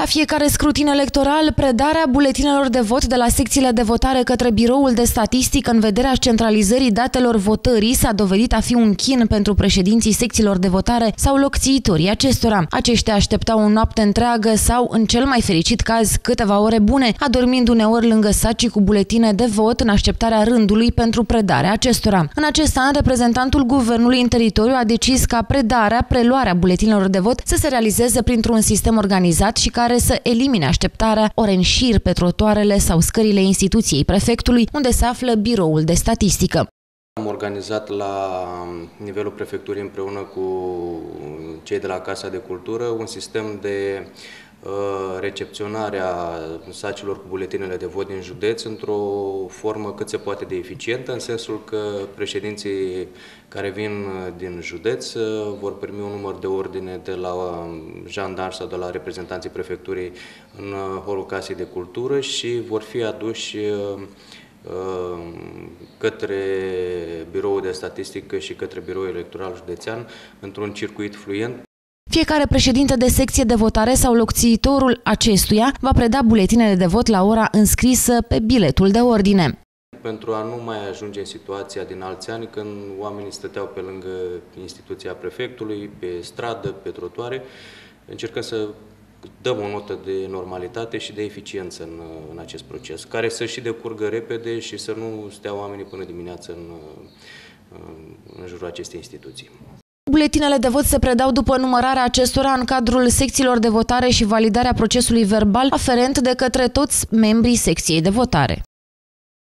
La fiecare scrutin electoral, predarea buletinelor de vot de la secțiile de votare către biroul de statistică în vederea centralizării datelor votării s-a dovedit a fi un chin pentru președinții secțiilor de votare sau locțiitorii acestora. Aceștia așteptau o noapte întreagă sau, în cel mai fericit caz, câteva ore bune, adormind uneori lângă sacii cu buletine de vot în așteptarea rândului pentru predarea acestora. În acest an, reprezentantul guvernului în teritoriu a decis ca predarea, preluarea buletinelor de vot să se realizeze printr-un sistem organizat și care să elimine așteptarea ore în șir pe trotoarele sau scările instituției prefectului, unde se află biroul de statistică. Am organizat la nivelul prefecturii împreună cu cei de la Casa de Cultură un sistem de Uh, recepționarea sacilor cu buletinele de vot din județ într-o formă cât se poate de eficientă, în sensul că președinții care vin din județ uh, vor primi un număr de ordine de la um, jandar sau de la reprezentanții prefecturii în uh, holul Casei de Cultură și vor fi aduși către biroul de statistică și către biroul electoral județean într-un circuit fluent fiecare președinte de secție de votare sau locțiitorul acestuia va preda buletinele de vot la ora înscrisă pe biletul de ordine. Pentru a nu mai ajunge în situația din alți ani când oamenii stăteau pe lângă instituția prefectului, pe stradă, pe trotuare, încercăm să dăm o notă de normalitate și de eficiență în, în acest proces, care să și decurgă repede și să nu stea oamenii până dimineață în, în jurul acestei instituții. Buletinele de vot se predau după numărarea acestora în cadrul secțiilor de votare și validarea procesului verbal aferent de către toți membrii secției de votare.